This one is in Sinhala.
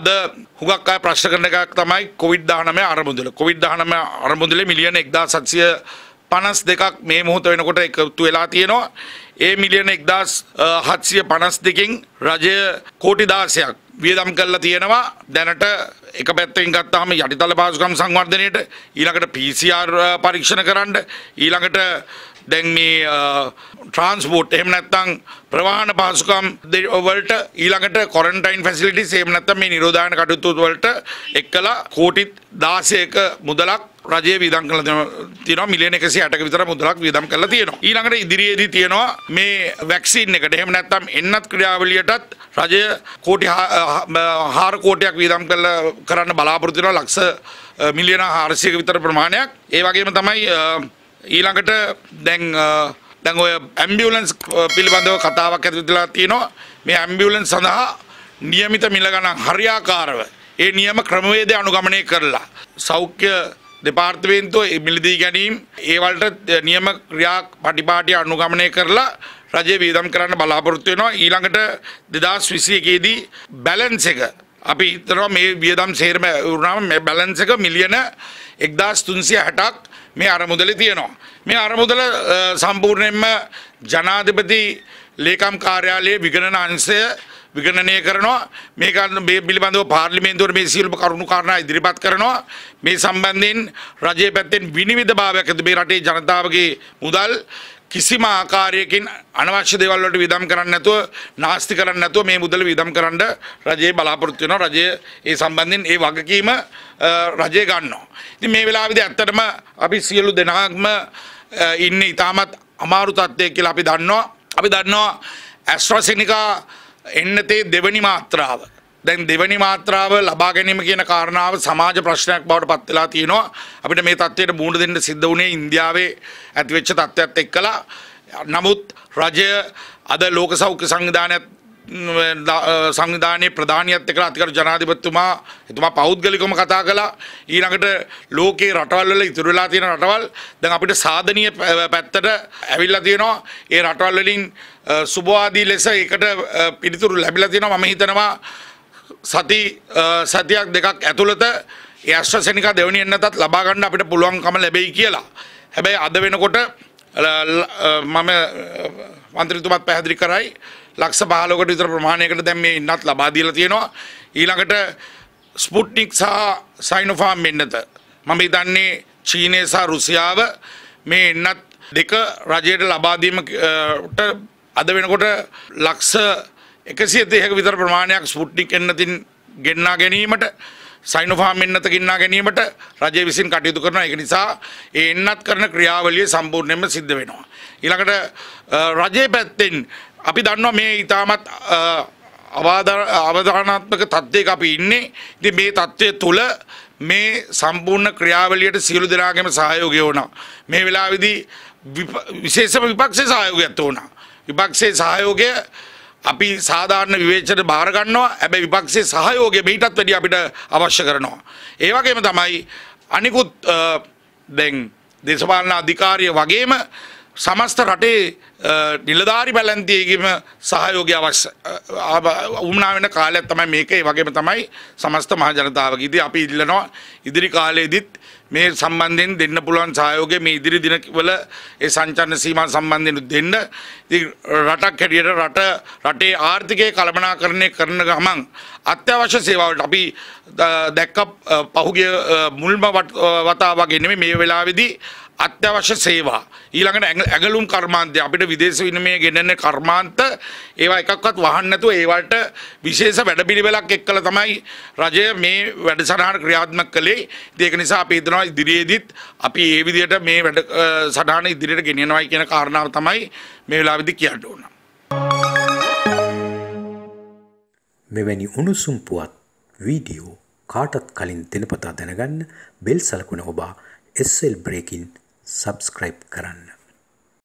අද හුඟක් අය ප්‍රශ්න කරන එකක් තමයි කොවිඩ් 19 අරමුදල. කොවිඩ් 19 අරමුදලේ මිලියන 1750 දෙකක් මේ මොහොත වෙනකොට එකතු වෙලා තියෙනවා. ඒ මිලියන 1752කින් රජය කෝටි 16ක් වියදම් කරලා තියෙනවා. දැනට එක පැත්තෙන් ගත්තාම යටිතල පහසුකම් සංවර්ධනයට ඊළඟට PCR පරීක්ෂණ කරන්න ඊළඟට දැන් මේ ට්‍රන්ස්පෝට් එහෙම නැත්නම් ප්‍රවාහන පහසුකම් වලට ඊළඟට කොරන්ටයින් ෆැසිලිටිස් එහෙම නැත්නම් මේ නිරෝධායන කටයුතු වලට එක්කලා කෝටි 16ක මුදලක් රජය වියදම් කරලා තියෙනවා මිලියන 160ක විතර මුදලක් වියදම් කරලා තියෙනවා. ඊළඟට ඉදිරියේදී තියෙනවා මේ වැක්සින් එකට. එහෙම නැත්නම් එන්නත් ක්‍රියාවලියටත් රජය කෝටි 4 කෝටියක් වියදම් කරලා කරන්න බලාපොරොත්තු වෙනවා. ලක්ෂ මිලියන 400ක විතර ප්‍රමාණයක්. ඒ වගේම තමයි ඊළඟට දැන් දැන් ඔය ඇම්බියුලන්ස් පිළිබඳව කතාවක් ඇතිවෙලා තියෙනවා. මේ ඇම්බියුලන්ස් සඳහා නියමිත මිල ගණන් හරියාකාරව ඒ නියම ක්‍රමවේදය අනුගමනය කරලා සෞඛ්‍ය දෙපාර්තමේන්තුව මිලදී ගැනීම ඒවලට නියම ක්‍රියා පටිපාටිය අනුගමනය කරලා රජය වියදම් කරන්න බලාපොරොත්තු වෙනවා. ඊළඟට 2021 දී බැලන්ස් එක අපි හිතනවා මේ වියදම් සේරම වුණාම මේ බැලන්ස් එක මිලියන 1360ක් මේ අරමුදල තියෙනවා. මේ අරමුදල සම්පූර්ණයෙන්ම ජනාධිපති ලේකම් කාර්යාලයේ විගණන අංශය විගණනය කරනවා මේ පිළිබඳව පාර්ලිමේන්තුවට මේ සියලුම කරුණු කාරණා ඉදිරිපත් කරනවා මේ සම්බන්ධයෙන් රජයේ පැත්තෙන් විනිවිද භාවයක් ඇති මේ රටේ ජනතාවගේ මුදල් කිසිම ආකාරයකින් අනවශ්‍ය දේවල් වලට වියදම් කරන්නේ නැතුව නාස්ති කරන්නේ නැතුව මේ මුදල වියදම් කරන්න රජයේ බලාපොරොත්තු වෙනවා රජය ඒ සම්බන්ධයෙන් ඒ වගකීම රජය ගන්නවා. ඉතින් මේ වෙලාවේදී ඇත්තටම අපි සියලු දෙනාක්ම ඉන්නේ ඊටමත් අමාරු තත්ත්වයක කියලා අපි දන්නවා. අපි දන්නවා ඇස්ට්‍රාසෙනිකා එන්නතේ දෙවනි මාත්‍රාව දැන් දෙවැනි මාත්‍රාව ලබා ගැනීම කියන කාරණාව සමාජ ප්‍රශ්නයක් බවට පත් වෙලා තියෙනවා. අපිට මේ තත්ත්වයට මුහුණ දෙන්න සිද්ධ වුණේ ඉන්දියාවේ ඇතිවෙච්ච තත්ත්වයක් එක්කලා. නමුත් රජය අද ලෝක සෞඛ්‍ය සංවිධානයත් සංවිධානයේ ප්‍රධානියත් එක්කලා අතිකරු ජනාධිපතිතුමා එතුමා පෞද්ගලිකවම කතා කළා. ඊළඟට ලෝකේ රටවල් වල ඉතුරු වෙලා තියෙන රටවල් දැන් අපිට සාධනීය පැත්තට ඇවිල්ලා තියෙනවා. ඒ රටවල් වලින් සුබවාදී ලෙස ඒකට පිළිතුරු ලැබිලා තියෙනවා. මම හිතනවා සති සතියක් දෙකක් ඇතුළත ඇස්ට්‍රසෙනික දෙවනි එන්නතත් ලබා ගන්න අපිට පුළුවන්කම ලැබෙයි කියලා. හැබැයි අද වෙනකොට මම මන්ත්‍රීතුමත් පැහැදිලි කරයි ලක්ෂ 15කට විතර ප්‍රමාණයකට දැන් මේ ඉන්නත් ලබා දීලා තියෙනවා. ඊළඟට ස්පුට්නික් සහ සයිනෝෆාම් එන්නත මම හිතන්නේ චීනය සහ රුසියාව මේ එන්නත් දෙක රජයට ලබා දීමට අද වෙනකොට ලක්ෂ එකසිය දෙහක විතර ප්‍රමාණයක් ස්පුට්නික් එන්නතින් ගෙන්නා ගැනීමට සයිනෝෆාම් එන්නත ගෙන්නා ගැනීමට රජය විසින් කටයුතු කරන එක නිසා ඒ එන්නත් කරන ක්‍රියාවලිය සම්පූර්ණයෙන්ම සිද්ධ වෙනවා. ඊළඟට රජයේ පැත්තෙන් අපි දන්නවා මේ ඉතාමත් අවධානාත්මක තත්ත්වයක අපි ඉන්නේ. ඉතින් මේ තත්ත්වය තුළ මේ සම්පූර්ණ ක්‍රියාවලියට සියලු දෙනාගේම සහයෝගය වුණා. මේ වෙලාවේදී විශේෂම විපක්ෂයේ සහයෝගයත් වුණා. විපක්ෂයේ සහයෝගය අපි සාධාරණ විවේචන භාරගන්නවා හැබැයි විපක්ෂයේ සහයෝගය මීටත් වැඩිය අපිට අවශ්‍ය කරනවා. ඒ වගේම තමයි අනිකුත් දැන් දේශපාලන අධිකාරිය වගේම සමස්ත රටේ නිලධාරි පැලැන්තියගේම සහයෝගය අවශ්‍ය උම්නා වෙන කාලයක් තමයි මේක ඒ වගේම තමයි සමස්ත මහ ජනතාවගේ. ඉතින් අපි ඉල්ලනවා ඉදිරි කාලයේදීත් මේ සම්බන්ධයෙන් දෙන්න පුළුවන් සහයෝගය මේ ඉදිරි දිනවල ඒ සංචලන සීමා සම්බන්ධයෙන් දෙන්න. ඉතින් රටක් හැටියට රට රටේ ආර්ථිකය කළමනාකරණය කරන ගමන් අත්‍යවශ්‍ය සේවාවලට අපි දැක්ක පහුගිය මුල්ම වතාව වගේ නෙමෙයි මේ වෙලාවේදී අත්‍යවශ්‍ය සේවා. ඊළඟට ඇගලුම් කර්මාන්තය. අපිට විදේශ විනිමය ගෙනන්නේ කර්මාන්ත. ඒවා එකක්වත් වහන්න නැතුව ඒවට විශේෂ වැඩපිළිවෙලක් එක්කලා තමයි රජය මේ වැඩසටහන ක්‍රියාත්මක කළේ. ඒක නිසා අපි හිතනවා ඉදිරියේදීත් අපි ඒ විදිහට මේ වැඩ සටහන ඉදිරියට ගෙනියනවායි කියන කාරණාව තමයි මේ වෙලාවේදී කියන්න ඕන. මෙවැනි උණුසුම් පුවත් වීඩියෝ කාටත් කලින් දෙනපතා දැනගන්න බෙල් සලකුණ ඔබා SL බ්‍රේකින් සබස්ක්‍රයිබ් කරන්න.